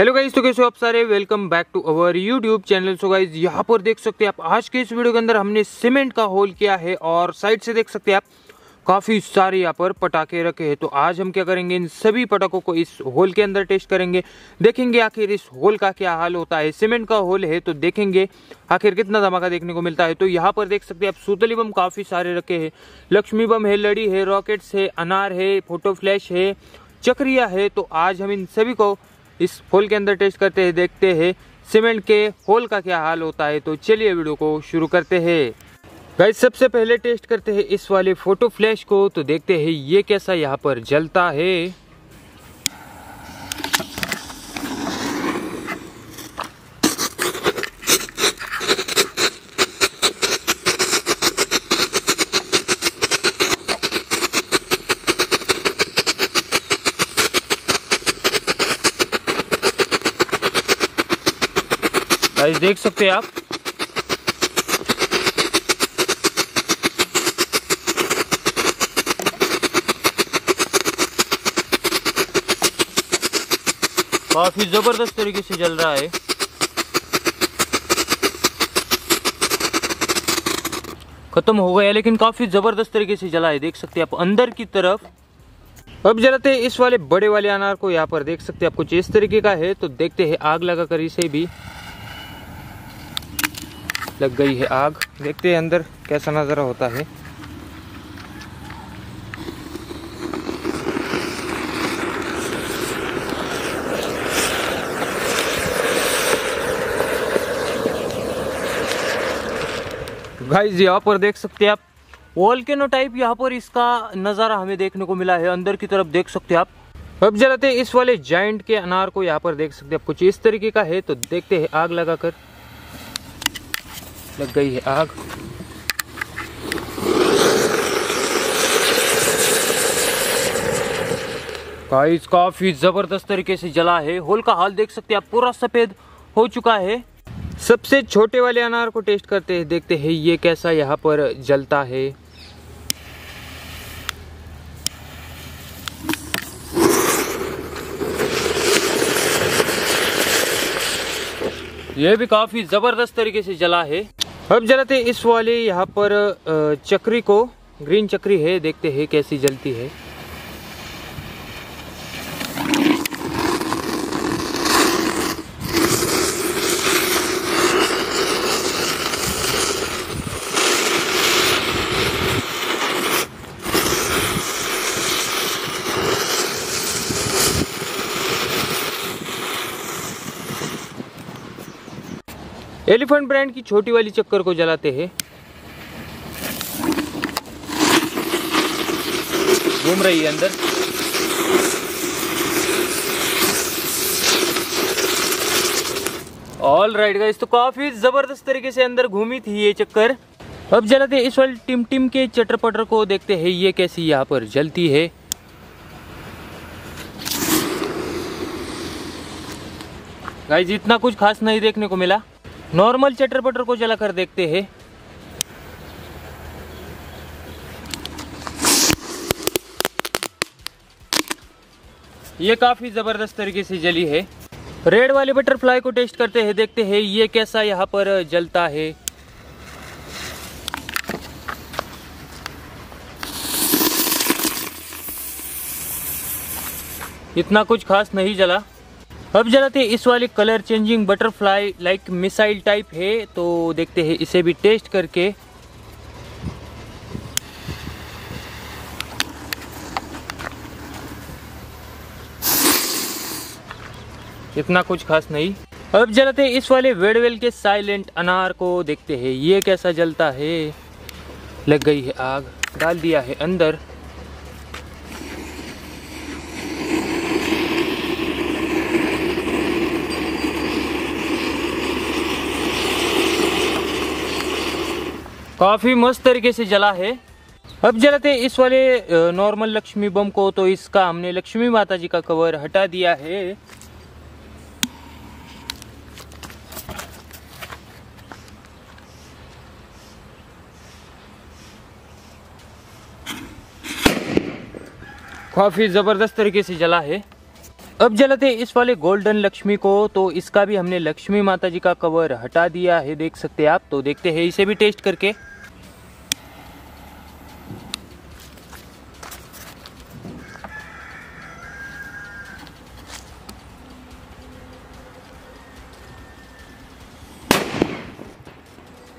Hello guys तो कैसे हो आप सारे? Welcome back to our YouTube channel so guys यहाँ पर देख सकते हैं आप, आज के इस वीडियो के अंदर हमने सीमेंट का होल किया है और साइड से देख सकते हैं आप, काफ़ी सारे यहाँ पर पटाखे रखे हैं। तो आज हम क्या करेंगे, इन सभी पटाखों को इस होल के अंदर टेस्ट करेंगे। देखेंगे आखिर इस होल का क्या हाल होता है। सीमेंट का होल है तो देखेंगे आखिर कितना धमाका देखने को मिलता है। तो यहाँ पर देख सकते हैं आप, सूतली बम काफ़ी सारे रखे हैं। लक्ष्मी बम है, लड़ी है, रॉकेट्स है, अनार है, फ़ोटो फ्लैश है, चक्रिया है। तो आज हम इन सभी को इस होल के अंदर टेस्ट करते हैं, देखते हैं, सीमेंट के होल का क्या हाल होता है। तो चलिए वीडियो को शुरू करते हैं। गाइस, सबसे पहले टेस्ट करते हैं इस वाले फ़ोटो फ्लैश को तो देखते हैं ये कैसा यहाँ पर जलता है। गाइस देख सकते हैं आप। काफ़ी ज़बरदस्त तरीके से जल रहा है। खत्म हो गया, लेकिन काफ़ी ज़बरदस्त तरीके से जला है। देख सकते हैं आप, अंदर की तरफ़। अब जलाते हैं इस वाले बड़े वाले अनार को, यहाँ पर देख सकते हैं आप, कुछ इस तरीके का है तो देखते हैं आग लगाकर इसे भी। लग गई है आग। देखते हैं अंदर कैसा नज़ारा होता है। गाइस यहाँ पर देख सकते हैं आप। वॉल्केनो टाइप यहाँ पर इसका नज़ारा हमें देखने को मिला है। अंदर की तरफ़ देख सकते हैं आप। अब जलाते इस वाले जाइंट के अनार को यहाँ पर देख सकते हैं आप। कुछ इस तरीके का है तो देखते हैं आग लगाकर। लग गई है आग। गाइस काफ़ी ज़बरदस्त तरीके से जला है। होल का हाल देख सकते हैं आप, पूरा सफ़ेद हो चुका है। सबसे छोटे वाले अनार को टेस्ट करते हैं, देखते हैं ये कैसा यहाँ पर जलता है। यह भी काफ़ी ज़बरदस्त तरीके से जला है। अब जलाते इस वाले यहाँ पर चक्री को, ग्रीन चक्री है, देखते हैं कैसी जलती है। एलिफेंट ब्रांड की छोटी वाली चक्कर को जलाते हैं। घूम रही है अंदर। ऑल राइट गाइस तो काफ़ी ज़बरदस्त तरीके से अंदर घूमी थी ये चक्कर। अब जलाते इस वाले टिम टिम के चटर पटर को, देखते हैं ये कैसी यहाँ पर जलती है। गाइस इतना कुछ खास नहीं देखने को मिला। नॉर्मल चटर पटर को जला कर देखते हैं। ये काफ़ी ज़बरदस्त तरीके से जली है। रेड वाले बटरफ्लाई को टेस्ट करते हैं, देखते हैं ये कैसा यहाँ पर जलता है। इतना कुछ खास नहीं जला। अब जलाते इस वाले colour changing butterfly like missile type है तो देखते हैं, इसे भी टेस्ट करके। इतना कुछ खास नहीं। अब जलाते इस वाले वेडवेल के साइलेंट अनार को देखते हैं, ये कैसा जलता है? लग गई है आग, डाल दिया है अंदर। काफ़ी मस्त तरीके से जला है। अब जलाते इस वाले नॉर्मल लक्ष्मी बम को तो इसका हमने लक्ष्मी माता जी का कवर हटा दिया है। काफ़ी ज़बरदस्त तरीके से जला है। अब जलाते इस वाले गोल्डन लक्ष्मी को तो इसका भी हमने लक्ष्मी माता जी का कवर हटा दिया है, देख सकते हैं आप तो देखते हैं, इसे भी टेस्ट करके।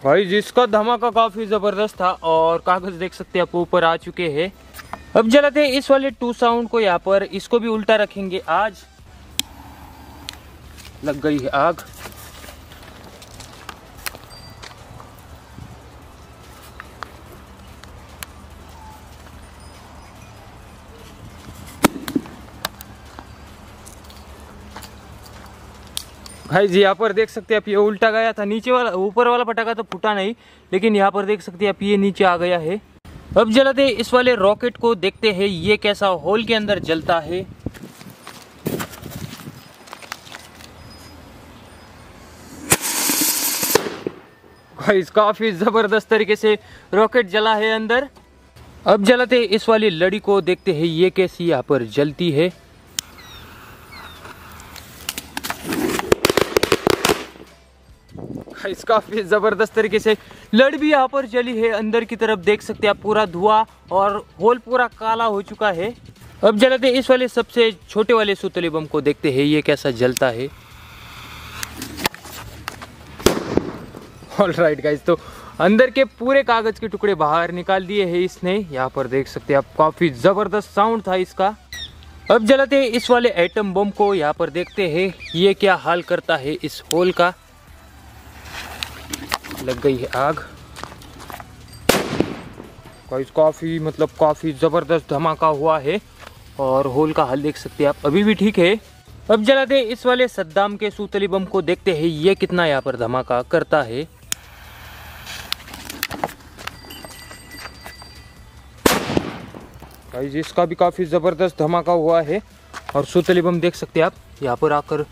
भाई, जिसका धमाका काफ़ी ज़बरदस्त था और कागज़ देख सकते हैं आप ऊपर आ चुके हैं। अब जलाते हैं इस वाले टू साउंड को यहाँ पर। इसको भी उल्टा रखेंगे आज। लग गई है आग। भाई जी, यहाँ पर देख सकते हैं आप, ये उल्टा गया था। नीचे वाला, ऊपर वाला पटाखा तो फूटा नहीं, लेकिन यहाँ पर देख सकते हैं आप, ये नीचे आ गया है। अब जलाते इस वाले रॉकेट को, देखते हैं ये कैसा होल के अंदर जलता है। गाइस काफ़ी ज़बरदस्त तरीके से रॉकेट जला है अंदर। अब जलाते इस वाली लड़ी को, देखते हैं ये कैसी यहाँ पर जलती है। गाइस काफ़ी ज़बरदस्त तरीके से लड़ भी यहाँ पर जली है। अंदर की तरफ़ देख सकते हैं पूरा धुआँ और होल पूरा काला हो चुका है। अब जलाते इस वाले सबसे छोटे वाले सुतली बम को, देखते हैं ये कैसा जलता है। ऑल राइट तो अंदर के पूरे कागज़ के टुकड़े बाहर निकाल दिए हैं इसने। यहाँ पर देख सकते हैं आप, काफ़ी ज़बरदस्त साउंड था इसका। अब जलाते इस वाले एटम बम को। यहाँ पर देखते हैं ये क्या हाल करता है इस होल का। लग गई है आग। काफ़ी मतलब काफ़ी ज़बरदस्त धमाका हुआ है और होल का हाल देख सकते हैं आप। अभी भी ठीक है। अब जलाते इस वाले सद्दाम के सूतली बम को देखते हैं, ये कितना यहाँ पर धमाका करता है। गाइस इसका भी काफ़ी ज़बरदस्त धमाका हुआ है और सूतली बम देख सकते हैं आप, यहाँ पर आकर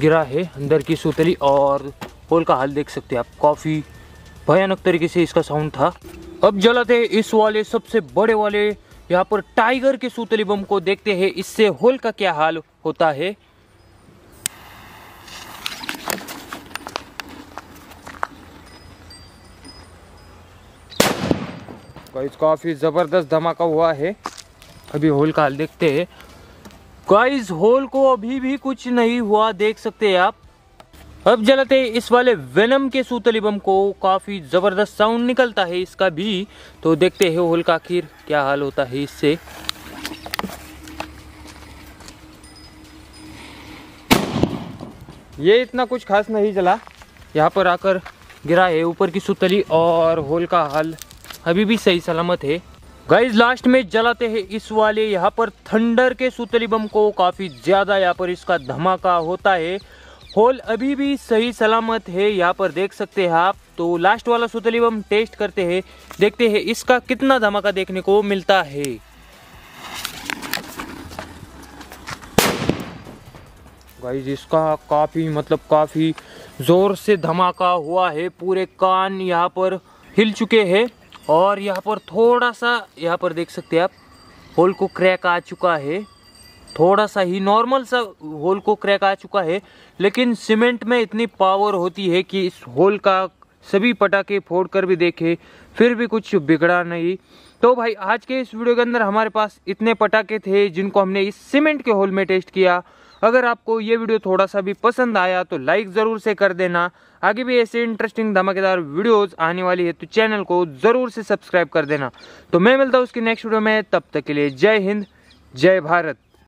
गिरा है अंदर की सूतली और होल का हाल देख सकते हैं आप। काफ़ी भयानक तरीके से इसका साउंड था। अब जलाते इस वाले सबसे बड़े वाले, यहाँ पर टाइगर के सूतली बम को देखते हैं, इससे होल का क्या हाल होता है? गाइस काफ़ी ज़बरदस्त धमाका हुआ है। अभी होल का हाल देखते हैं। गाइस होल को अभी भी कुछ नहीं हुआ, देख सकते हैं आप। अब जलाते इस वाले वेनम के सूतली बम को काफ़ी ज़बरदस्त साउंड निकलता है इसका भी। तो देखते हैं होल का आखिर क्या हाल होता है इससे। ये इतना कुछ खास नहीं जला। यहाँ पर आकर गिरा है ऊपर की सुतली और होल का हाल अभी भी सही सलामत है। गाइज़ लास्ट में जलाते हैं इस वाले यहाँ पर थंडर के सुतली बम को। काफ़ी ज़्यादा यहाँ पर इसका धमाका होता है। होल अभी भी सही सलामत है, यहाँ पर देख सकते हैं आप। तो लास्ट वाला सुतली बम टेस्ट करते हैं, देखते हैं इसका कितना धमाका देखने को मिलता है। गाइज़ इसका काफ़ी मतलब काफ़ी ज़ोर से धमाका हुआ है, पूरे कान यहाँ पर हिल चुके हैं। और यहाँ पर थोड़ा सा, यहाँ पर देख सकते हैं आप, होल को क्रैक आ चुका है। थोड़ा सा ही नॉर्मल सा होल को क्रैक आ चुका है, लेकिन सीमेंट में इतनी पावर होती है कि इस होल का सभी पटाखे फोड़ कर भी देखे, फिर भी कुछ बिगड़ा नहीं। तो भाई, आज के इस वीडियो के अंदर हमारे पास इतने पटाखे थे जिनको हमने इस सीमेंट के होल में टेस्ट किया। अगर आपको ये वीडियो थोड़ा सा भी पसंद आया तो लाइक ज़रूर से कर देना। आगे भी ऐसे इंटरेस्टिंग धमाकेदार वीडियोस आने वाली है तो चैनल को ज़रूर से सब्सक्राइब कर देना। तो मैं मिलता हूँ उसकी नेक्स्ट वीडियो में, तब तक के लिए जय हिंद, जय भारत।